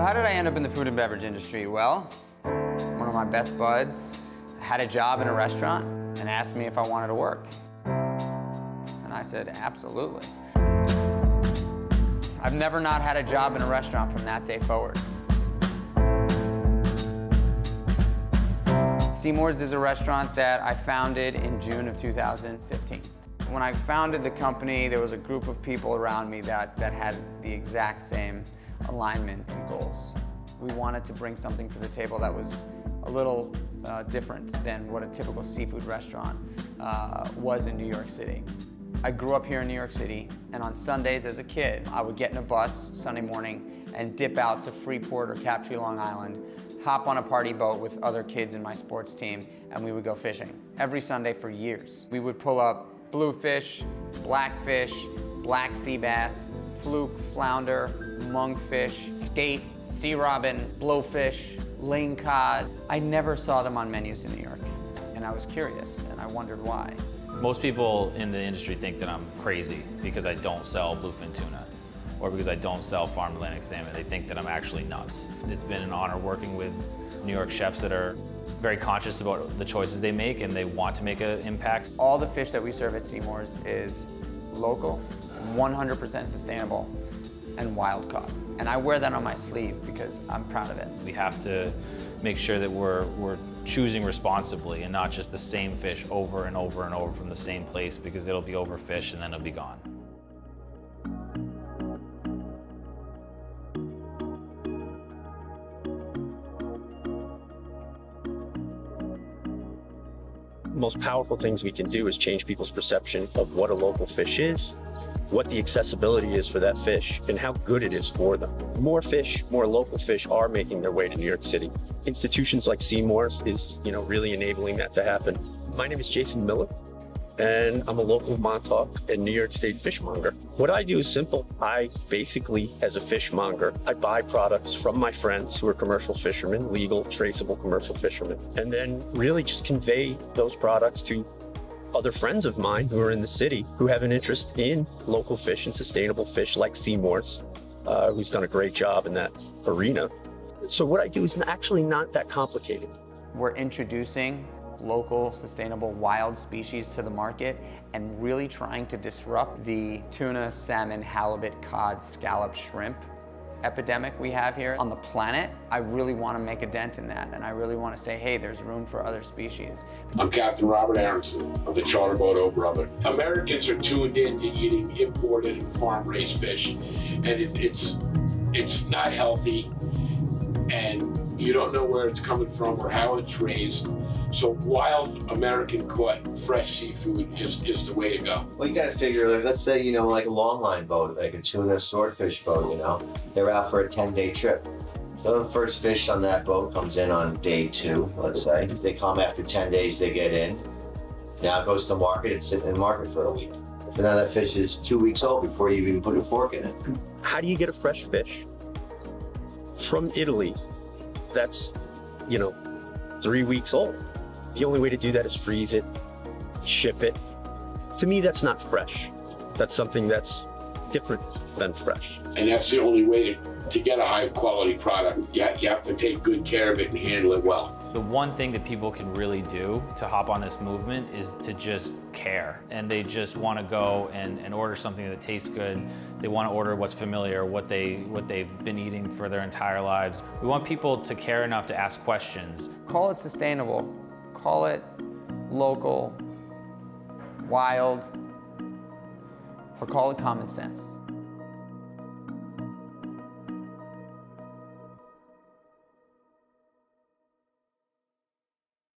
So how did I end up in the food and beverage industry? Well, one of my best buds had a job in a restaurant and asked me if I wanted to work. And I said, absolutely. I've never not had a job in a restaurant from that day forward. Seamore's is a restaurant that I founded in June of 2015. When I founded the company, there was a group of people around me that, that had the exact same alignment and goals. We wanted to bring something to the table that was a little uh, different than what a typical seafood restaurant uh, was in New York City. I grew up here in New York City, and on Sundays as a kid, I would get in a bus Sunday morning and dip out to Freeport or Captree, Long Island, hop on a party boat with other kids in my sports team, and we would go fishing every Sunday for years. We would pull up bluefish, blackfish, black sea bass, fluke, flounder, monkfish, skate, sea robin, blowfish, lane lingcod. I never saw them on menus in New York, and I was curious, and I wondered why. Most people in the industry think that I'm crazy because I don't sell bluefin tuna or because I don't sell farm Atlantic salmon. They think that I'm actually nuts. It's been an honor working with New York chefs that are very conscious about the choices they make and they want to make an impact. All the fish that we serve at Seamore's is local, 100% sustainable, and wild caught. And I wear that on my sleeve because I'm proud of it. We have to make sure that we're, we're choosing responsibly and not just the same fish over and over and over from the same place because it'll be overfished and then it'll be gone. most powerful things we can do is change people's perception of what a local fish is, what the accessibility is for that fish, and how good it is for them. More fish, more local fish are making their way to New York City. Institutions like Seamore's is, you know, really enabling that to happen. My name is Jason Miller and I'm a local Montauk and New York State fishmonger. What I do is simple. I basically, as a fishmonger, I buy products from my friends who are commercial fishermen, legal, traceable commercial fishermen, and then really just convey those products to other friends of mine who are in the city who have an interest in local fish and sustainable fish like Seamore's, uh, who's done a great job in that arena. So what I do is actually not that complicated. We're introducing local, sustainable, wild species to the market and really trying to disrupt the tuna, salmon, halibut, cod, scallop, shrimp epidemic we have here on the planet, I really want to make a dent in that. And I really want to say, hey, there's room for other species. I'm Captain Robert Aronson of the charter boat Brother. Americans are tuned in to eating imported and farm-raised fish. And it, it's, it's not healthy. And you don't know where it's coming from or how it's raised. So wild American caught fresh seafood is, is the way to go. Well, you got to figure, like, let's say, you know, like a longline boat, like a tuna swordfish boat, you know, they're out for a 10 day trip. So the first fish on that boat comes in on day two, let's say. They come after 10 days, they get in. Now it goes to market, it's sitting in market for a week. So now that fish is two weeks old before you even put a fork in it. How do you get a fresh fish? From Italy, that's, you know, three weeks old. The only way to do that is freeze it, ship it. To me, that's not fresh. That's something that's different than fresh. And that's the only way to, to get a high quality product. You, you have to take good care of it and handle it well. The one thing that people can really do to hop on this movement is to just care. And they just want to go and, and order something that tastes good. They want to order what's familiar, what, they, what they've been eating for their entire lives. We want people to care enough to ask questions. Call it sustainable, call it local, wild, or call it common sense.